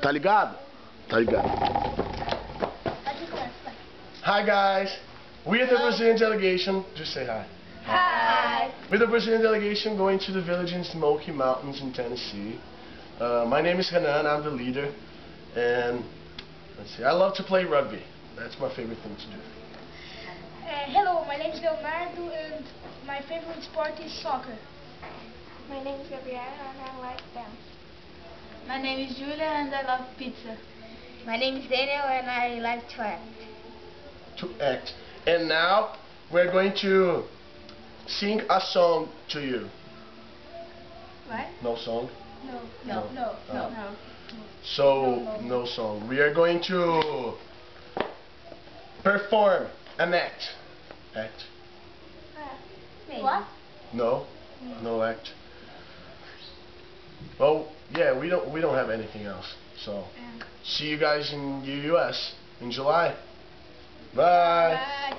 Tá ligado? Tá ligado. Hi guys, we are the Brazilian delegation. Just say hi. Hi. We're the Brazilian delegation going to the village in Smoky Mountains in Tennessee. Uh, my name is Renan, I'm the leader, and let's see, I love to play rugby. That's my favorite thing to do. Uh, hello, my name is Leonardo and my favorite sport is soccer. My name is Gabriela and I like dance. My name is Julia and I love pizza. My name is Daniel and I like to act. To act. And now we're going to sing a song to you. What? No song? No. No. No. No. Uh, no. So, No, no. no song. We are going to perform an act. Act? What? No? No act. Well, yeah, we don't we don't have anything else. So, see you guys in the US in July. Bye. Bye.